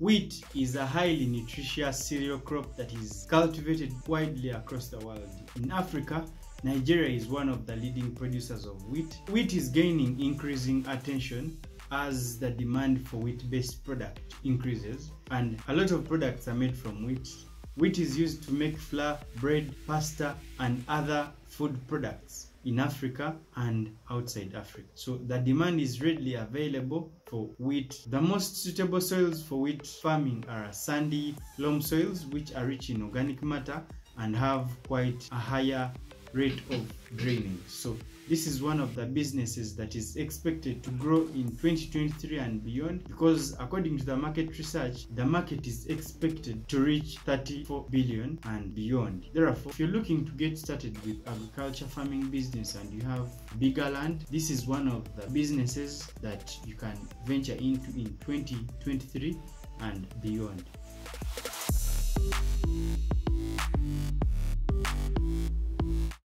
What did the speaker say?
Wheat is a highly nutritious cereal crop that is cultivated widely across the world. In Africa, Nigeria is one of the leading producers of wheat. Wheat is gaining increasing attention as the demand for wheat-based product increases and a lot of products are made from wheat. Wheat is used to make flour, bread, pasta and other food products in Africa and outside Africa. So the demand is readily available for wheat. The most suitable soils for wheat farming are sandy loam soils which are rich in organic matter and have quite a higher rate of drainage. So this is one of the businesses that is expected to grow in 2023 and beyond because according to the market research, the market is expected to reach 34 billion and beyond. Therefore, if you're looking to get started with agriculture farming business and you have bigger land, this is one of the businesses that you can venture into in 2023 and beyond.